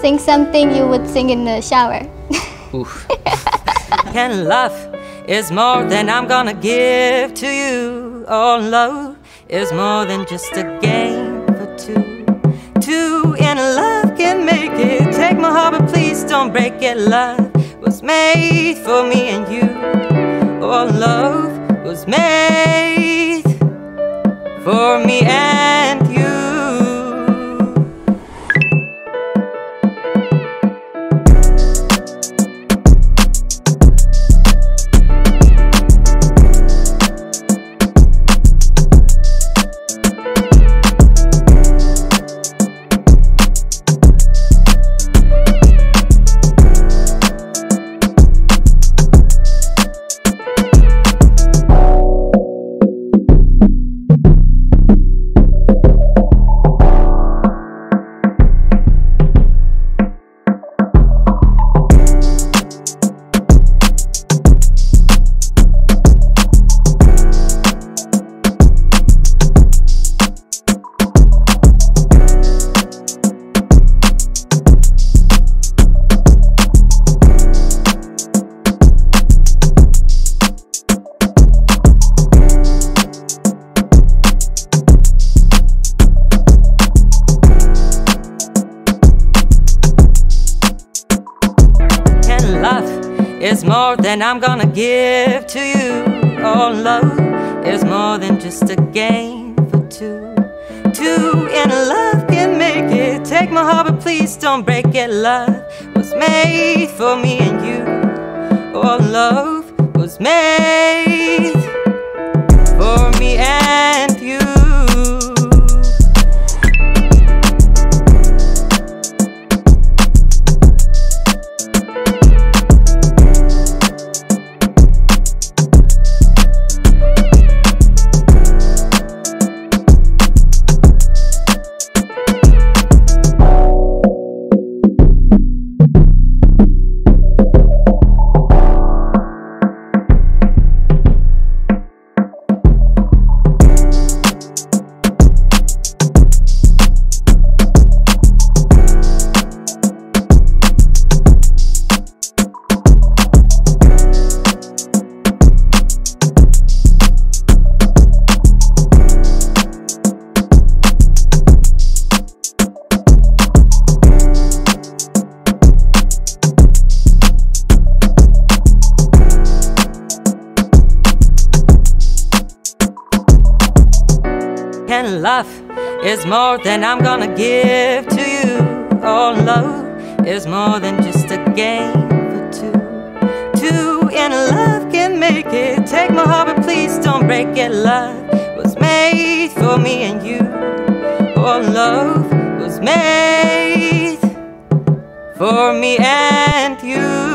sing something you would sing in the shower. Oof. Can love is more than I'm gonna give to you. Oh, love is more than just a game for two. Two in love can make it. Take my heart, but please don't break it. Love was made for me and you. Oh, love was made for me and is more than I'm gonna give to you. Oh, love is more than just a game for two. Two in love can make it. Take my heart, but please don't break it. Love was made for me and you. Oh, love was made Can love is more than I'm gonna give to you. Oh, love is more than just a game for two. Two in love can make it. Take my heart, but please don't break it. Love was made for me and you. Oh, love was made for me and you.